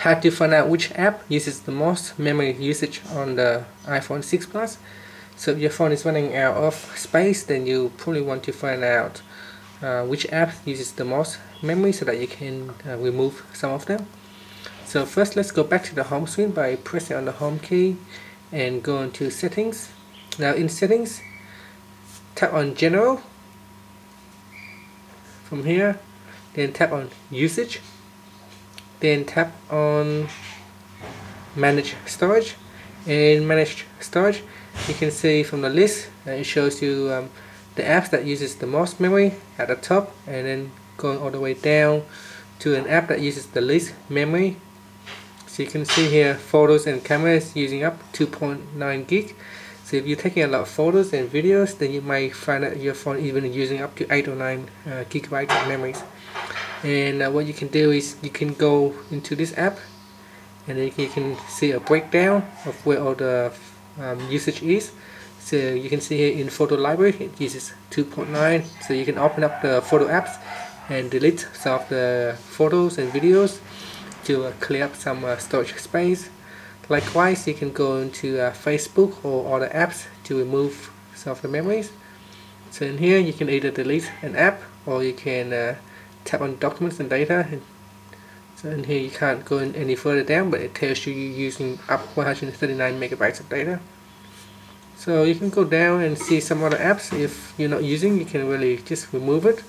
how to find out which app uses the most memory usage on the iPhone 6 Plus. So if your phone is running out of space, then you probably want to find out uh, which app uses the most memory so that you can uh, remove some of them. So first let's go back to the home screen by pressing on the home key and go into settings. Now in settings, tap on general from here, then tap on usage then tap on manage storage. And manage storage you can see from the list it shows you um, the apps that uses the most memory at the top and then going all the way down to an app that uses the least memory. So you can see here photos and cameras using up 2.9 gig. So if you're taking a lot of photos and videos then you might find that your phone even using up to 8 or 9 uh, gigabytes of memories and uh, what you can do is you can go into this app and then you can see a breakdown of where all the um, usage is. So you can see here in photo library it uses 2.9 so you can open up the photo apps and delete some of the photos and videos to uh, clear up some uh, storage space. Likewise you can go into uh, Facebook or other apps to remove some of the memories. So in here you can either delete an app or you can uh, tap on documents and data and so in here you can't go in any further down but it tells you you're using up 139 megabytes of data. So you can go down and see some other apps. If you're not using you can really just remove it.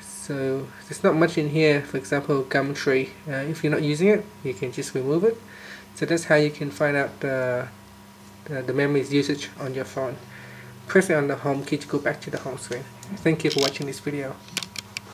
So there's not much in here for example Gumtree. Uh, if you're not using it you can just remove it. So that's how you can find out the, the, the memory's usage on your phone. Press it on the home key to go back to the home screen. Thank you for watching this video